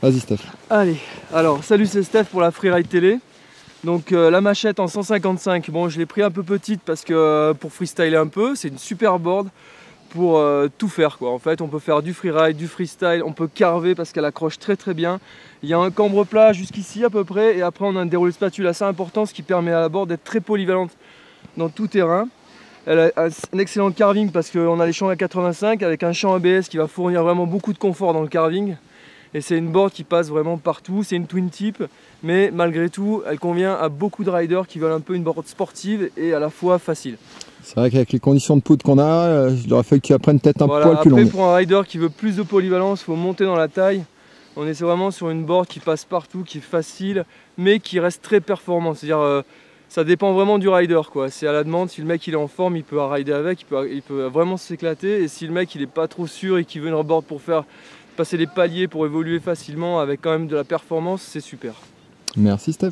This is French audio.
Vas-y Steph. Allez, alors salut c'est Steph pour la Freeride Télé. Donc euh, la machette en 155, bon je l'ai pris un peu petite parce que euh, pour freestyler un peu, c'est une super board pour euh, tout faire quoi. En fait on peut faire du freeride, du freestyle, on peut carver parce qu'elle accroche très très bien. Il y a un cambre plat jusqu'ici à peu près et après on a un déroulé spatule assez important ce qui permet à la board d'être très polyvalente dans tout terrain. Elle a un excellent carving parce qu'on a les champs à 85 avec un champ ABS qui va fournir vraiment beaucoup de confort dans le carving. Et c'est une board qui passe vraiment partout, c'est une twin tip, mais malgré tout, elle convient à beaucoup de riders qui veulent un peu une board sportive et à la fois facile. C'est vrai qu'avec les conditions de poudre qu'on a, euh, il aurait fallu que tu apprennes peut-être un poil plus long. Après, pour un rider qui veut plus de polyvalence, il faut monter dans la taille. On est vraiment sur une board qui passe partout, qui est facile, mais qui reste très performante. C'est-à-dire, euh, ça dépend vraiment du rider. C'est à la demande, si le mec il est en forme, il peut rider avec, il peut, il peut vraiment s'éclater. Et si le mec il est pas trop sûr et qu'il veut une board pour faire passer les paliers pour évoluer facilement avec quand même de la performance, c'est super. Merci Steph.